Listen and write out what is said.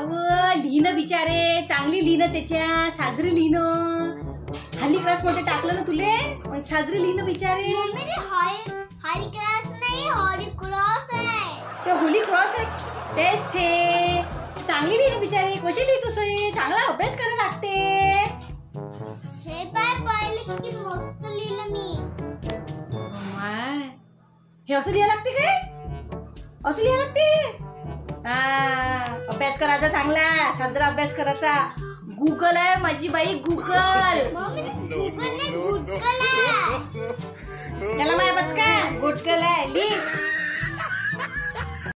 लिहिणं बिचारे. चांगली लिहिणं त्याच्या. साजरी लिहिणं हल्ली क्लासमध्ये टाकलं ना तुले? मग साजरी लिहिणं बिचारे. हरी क्रॉस नहीं हरी क्रॉस ते होली क्रॉस आहे. तेच ते चांगली लिहिणं बिचारे. कशी लिहितोस हे? चांगला अभ्यास करायला लागते. हे पाय पहिले किती मस्त लिहिलं मी. माय. हे असं लिहायला लागते काय? असं लिहायला लागते? हा अभ्यास करायचा चांगला साजरा अभ्यास करायचा. गुगल आहे माझी बाई गुगल त्याला माय बचका गुटकल आहे लिह